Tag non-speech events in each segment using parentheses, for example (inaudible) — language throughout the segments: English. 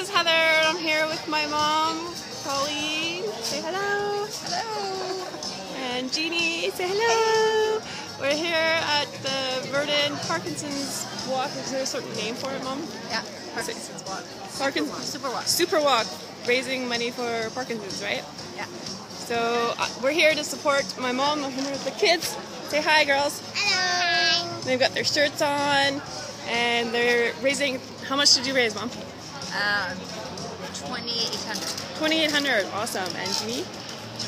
is Heather, and I'm here with my mom, Colleen. Say hello. Hello. And Jeannie, say hello. We're here at the Vernon Parkinson's Walk. Is there a certain name for it, Mom? Yeah, Parkinson's Walk. Parkinson's Super Walk. Super Walk. Raising money for Parkinson's, right? Yeah. So uh, we're here to support my mom. and here with the kids. Say hi, girls. Hello. They've got their shirts on, and they're raising. How much did you raise, Mom? Um, 2,800. Twenty-eight hundred. Awesome. And Jeannie?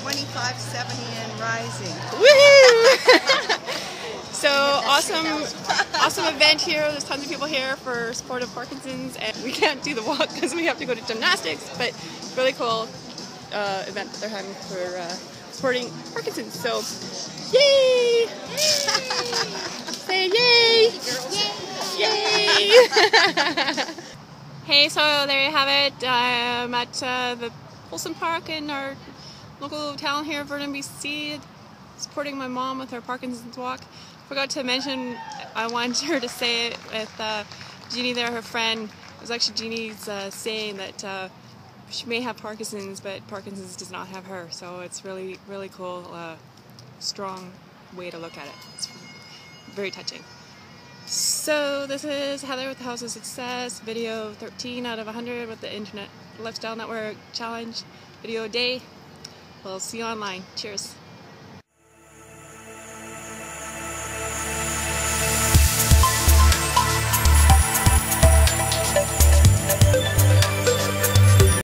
2570 and rising. Woohoo! (laughs) so awesome, awesome event here. There's tons of people here for support of Parkinson's, and we can't do the walk because we have to go to gymnastics. But really cool uh, event that they're having for uh, supporting Parkinson's. So, yay! (laughs) Say yay! Yay! (laughs) hey, so there you have it. I'm at uh, the Polson Park in our local town here, Vernon, BC, supporting my mom with her Parkinson's walk. Forgot to mention, I wanted her to say it with uh, Jeannie there, her friend. It was actually Jeannie's uh, saying that uh, she may have Parkinson's, but Parkinson's does not have her. So it's really, really cool, uh, strong way to look at it. It's very touching. So this is Heather with the House of Success, video 13 out of 100 with the Internet Lifestyle Network Challenge video day. We'll see you online. Cheers.